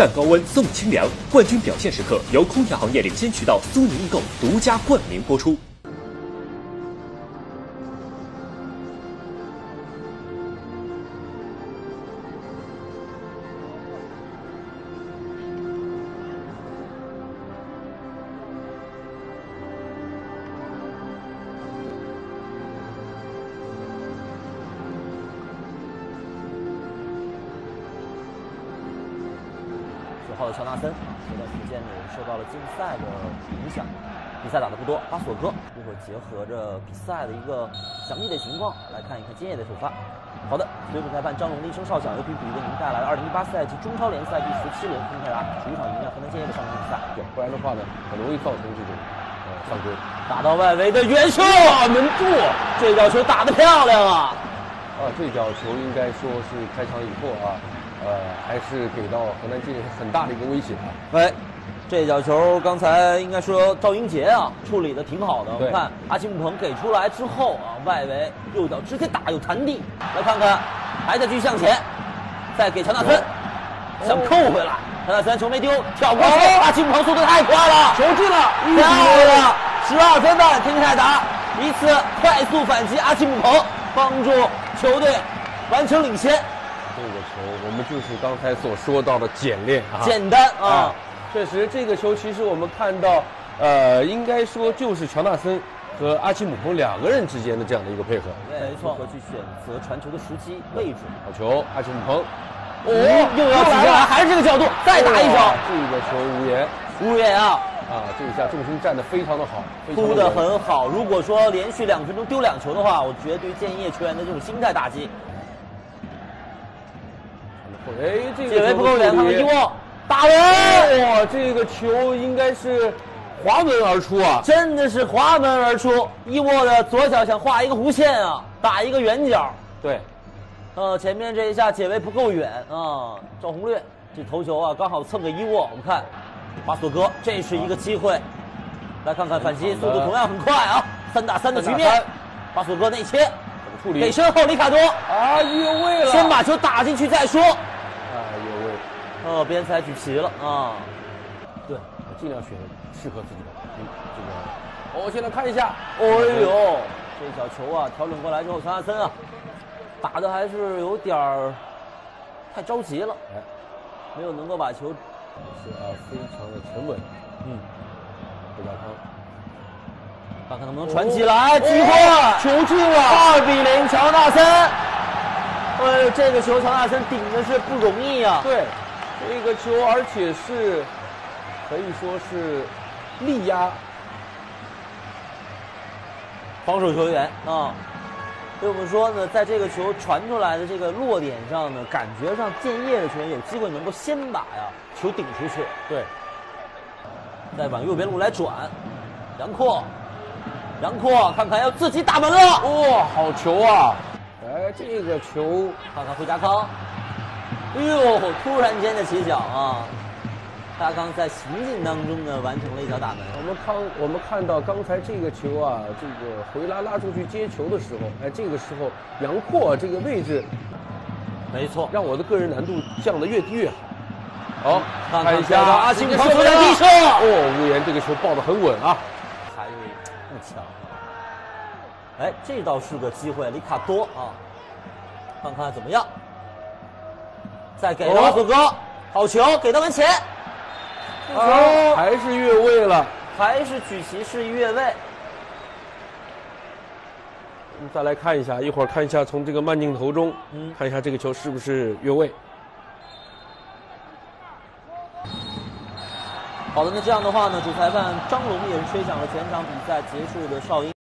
战高温送清凉，冠军表现时刻由空调行业领先渠道苏宁易购独家冠名播出。九号的乔纳森这段时间呢，也受到了竞赛的影响，比赛打的不多。巴索戈一会儿结合着比赛的一个详细的情况来看一看今夜的首发。好的，随主裁判张龙的一声哨响，由比比为您带来了2018赛季中超联赛第十七轮丰泰达主场迎战河南建业的上场比赛。对，不然的话呢，很容易造成这种呃犯规。打到外围的远射，门柱，这脚球打得漂亮啊！啊，这脚球应该说是开场以后啊，呃，还是给到河南建业很大的一个威胁啊。哎，这脚球刚才应该说赵英杰啊处理的挺好的。我们对看阿奇姆彭给出来之后啊，外围右脚直接打有弹地，来看看，还在继续向前，再给乔纳森，想扣回来，乔纳森球没丢，挑过去，阿奇姆彭速度太快了，球进了，漂亮，十二分半，天津泰达一次快速反击，阿奇姆彭帮助球队完成领先，这个球我们就是刚才所说到的简练啊。简单啊啊，，确实这个球其实我们看到，呃，应该说就是乔纳森和阿奇姆彭两个人之间的这样的一个配合。没错，如何去选择传球的时机、位置。好球，阿奇姆彭，哦，又要起下来，还是这个角度，再打一哇手，这个球无言无言啊，啊，这一下重心站得非常的好，非常突的稳很好。如果说连续两分钟丢两球的话，我觉得对建业球员的这种心态打击，哎，这个解围不够远，看看伊沃，打人，哇，这个球应该是滑门而出啊！真的是滑门而出。伊沃的左脚想画一个弧线啊，打一个圆角。对，呃，前面这一下解围不够远啊，赵宏略这头球啊，刚好蹭给伊沃。我们看巴索戈，这是一个机会，来看看反击速度同样很快啊，三打三的局面。巴索戈内切？给身后里卡多，啊，越位了！先把球打进去再说。啊，越位，呃，边裁举旗了啊，对，尽量选适合自己的。嗯，这个，我现在看一下，哎呦，这小球啊，调整过来之后，乔纳森啊，打的还是有点儿太着急了，哎，没有能够把球，是啊，非常的沉稳。嗯，胡家康，看看能不能传起来，机会，球进了！二比零，乔纳森。哎呦，这个球乔纳森顶的是不容易啊！对，这个球，而且是可以说是力压。防守球员。啊。所以我们说呢，在这个球传出来的这个落点上呢，感觉上建业的球员有机会能够先把呀球顶出去，对，再往右边路来转，杨阔，杨阔看看要自己打门了，哇，好球啊！哎，这个球看看胡家康，哎呦，突然间的起脚啊！大康在行进当中呢完成了一脚打门，我们看我们看到刚才这个球啊，这个回拉拉出去接球的时候，哎，这个时候杨阔这个位置没错，让我的个人难度降得越低越好。好，看看一下阿奇姆彭这个球员低射，哦，无言这个球抱得很稳啊。还是不强。哎，这倒是个机会，里卡多啊，看看怎么样。再给到哦阿索戈，好球，给到门前，球还是越位了。还是举旗示意越位。我们再来看一下，一会儿看一下从这个慢镜头中，嗯看一下这个球是不是越位。好的，那这样的话呢，主裁判张龙也是吹响了全场比赛结束的哨音。